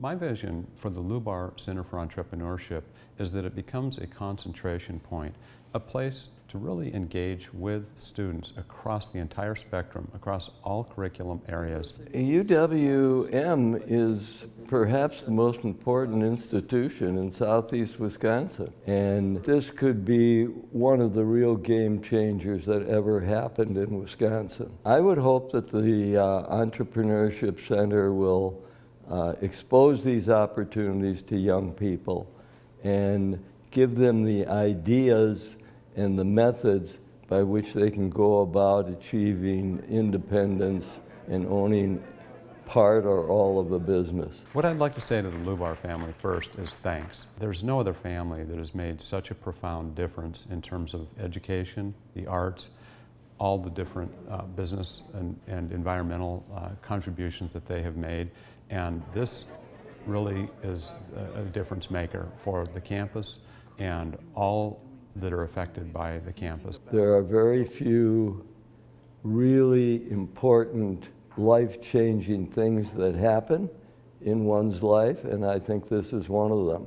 My vision for the Lubar Center for Entrepreneurship is that it becomes a concentration point, a place to really engage with students across the entire spectrum, across all curriculum areas. UWM is perhaps the most important institution in southeast Wisconsin. And this could be one of the real game changers that ever happened in Wisconsin. I would hope that the uh, Entrepreneurship Center will uh, expose these opportunities to young people and give them the ideas and the methods by which they can go about achieving independence and owning part or all of a business. What I'd like to say to the Lubar family first is thanks. There's no other family that has made such a profound difference in terms of education, the arts, all the different uh, business and, and environmental uh, contributions that they have made. And this really is a, a difference maker for the campus and all that are affected by the campus. There are very few really important life-changing things that happen in one's life, and I think this is one of them.